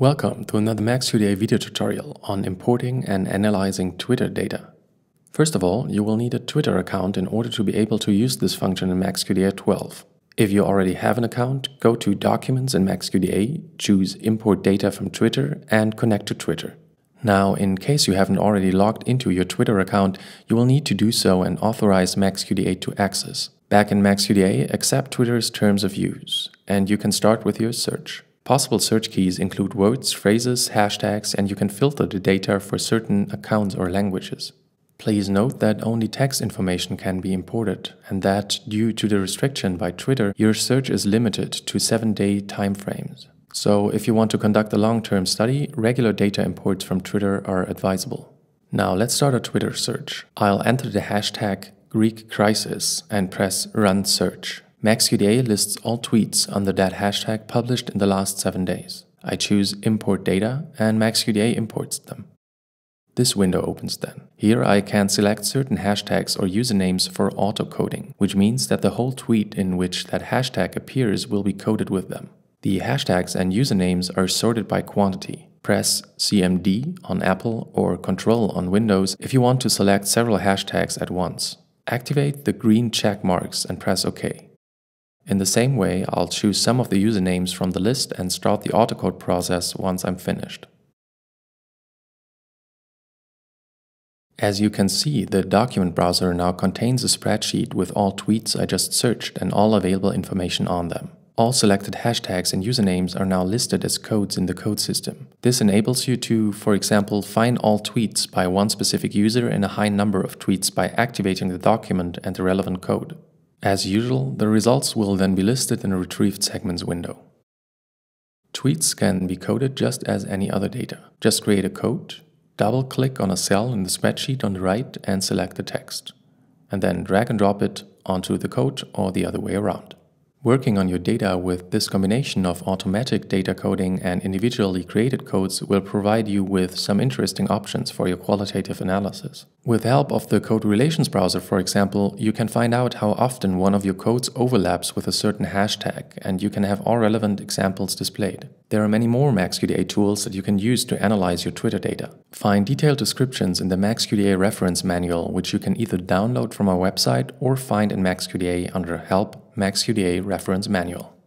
Welcome to another MaxQDA video tutorial on importing and analyzing Twitter data. First of all, you will need a Twitter account in order to be able to use this function in MaxQDA 12. If you already have an account, go to Documents in MaxQDA, choose Import Data from Twitter and connect to Twitter. Now, in case you haven't already logged into your Twitter account, you will need to do so and authorize MaxQDA to access. Back in MaxQDA, accept Twitter's terms of use, and you can start with your search. Possible search keys include words, phrases, hashtags, and you can filter the data for certain accounts or languages. Please note that only text information can be imported, and that, due to the restriction by Twitter, your search is limited to 7 day timeframes. So, if you want to conduct a long term study, regular data imports from Twitter are advisable. Now, let's start a Twitter search. I'll enter the hashtag Greek crisis and press Run Search. MaxQDA lists all tweets under that hashtag published in the last 7 days. I choose Import Data and MaxQDA imports them. This window opens then. Here I can select certain hashtags or usernames for auto-coding, which means that the whole tweet in which that hashtag appears will be coded with them. The hashtags and usernames are sorted by quantity. Press CMD on Apple or Control on Windows if you want to select several hashtags at once. Activate the green check marks and press OK. In the same way, I'll choose some of the usernames from the list and start the autocode process once I'm finished. As you can see, the document browser now contains a spreadsheet with all tweets I just searched and all available information on them. All selected hashtags and usernames are now listed as codes in the code system. This enables you to, for example, find all tweets by one specific user and a high number of tweets by activating the document and the relevant code. As usual, the results will then be listed in a retrieved segments window. Tweets can be coded just as any other data. Just create a code, double-click on a cell in the spreadsheet on the right and select the text, and then drag and drop it onto the code or the other way around. Working on your data with this combination of automatic data coding and individually created codes will provide you with some interesting options for your qualitative analysis. With help of the Code Relations browser, for example, you can find out how often one of your codes overlaps with a certain hashtag, and you can have all relevant examples displayed. There are many more MaxQDA tools that you can use to analyze your Twitter data. Find detailed descriptions in the MaxQDA reference manual, which you can either download from our website or find in MaxQDA under Help MaxQDA Reference Manual.